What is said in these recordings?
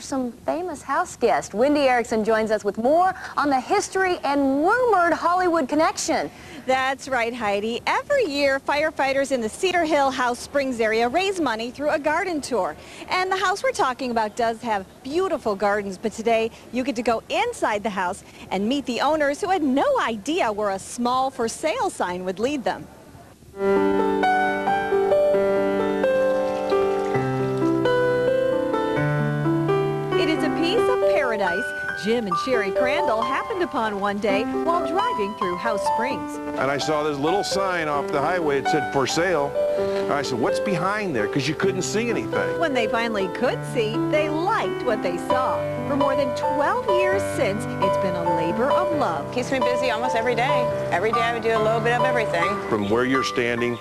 for some famous house guests. Wendy Erickson joins us with more on the history and rumored Hollywood connection. That's right, Heidi. Every year, firefighters in the Cedar Hill House Springs area raise money through a garden tour. And the house we're talking about does have beautiful gardens, but today you get to go inside the house and meet the owners who had no idea where a small for sale sign would lead them. Paradise Jim and Sherry Crandall happened upon one day while driving through House Springs. And I saw this little sign off the highway. It said for sale. And I said, what's behind there? Because you couldn't see anything. When they finally could see, they liked what they saw. For more than 12 years since, it's been a labor of love. Keeps me busy almost every day. Every day I would do a little bit of everything. From where you're standing,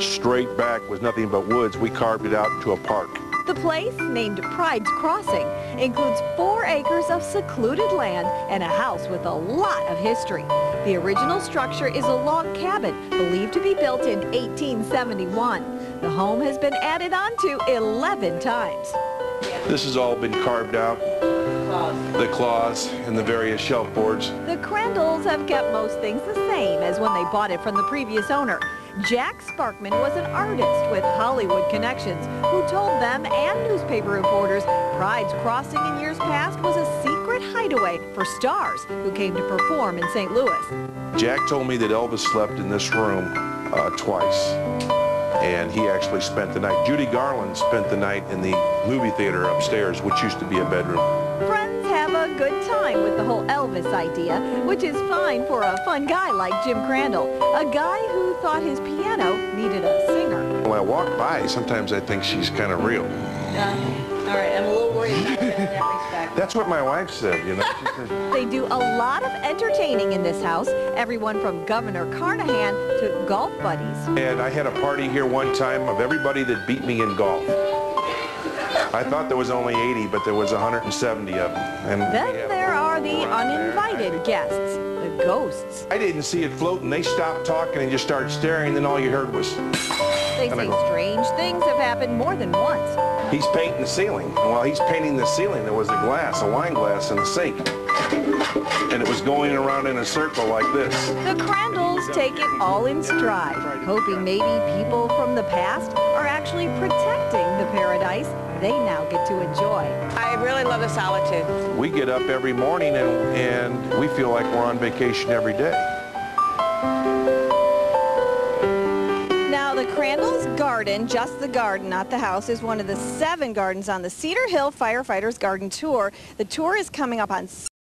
straight back was nothing but woods. We carved it out into a park. The place, named Pride's Crossing, includes four acres of secluded land and a house with a lot of history. The original structure is a log cabin believed to be built in 1871. The home has been added onto 11 times. This has all been carved out. The claws and the various shelf boards. The Crandalls have kept most things the same as when they bought it from the previous owner. Jack Sparkman was an artist with Hollywood connections who told them and newspaper reporters Pride's Crossing in years past was a secret hideaway for stars who came to perform in St. Louis. Jack told me that Elvis slept in this room uh, twice and he actually spent the night. Judy Garland spent the night in the movie theater upstairs, which used to be a bedroom. Friends a good time with the whole Elvis idea, which is fine for a fun guy like Jim Crandall, a guy who thought his piano needed a singer. When I walk by, sometimes I think she's kind of real. Uh, all right, I'm a little worried about that in that respect. That's what my wife said, you know. Said, they do a lot of entertaining in this house, everyone from Governor Carnahan to golf buddies. And I had a party here one time of everybody that beat me in golf. I thought there was only 80, but there was 170 of them. And then there are the uninvited guests, the ghosts. I didn't see it floating. They stopped talking and just started staring, and then all you heard was... They say strange things have happened more than once. He's painting the ceiling. And while he's painting the ceiling, there was a glass, a wine glass in the sink. And it was going around in a circle like this. The Crandalls take it all in stride, hoping maybe people from the past are actually protecting the paradise they now get to enjoy. I really love the solitude. We get up every morning and, and we feel like we're on vacation every day. Now, the Crandall's garden, just the garden, not the house, is one of the seven gardens on the Cedar Hill Firefighters Garden Tour. The tour is coming up on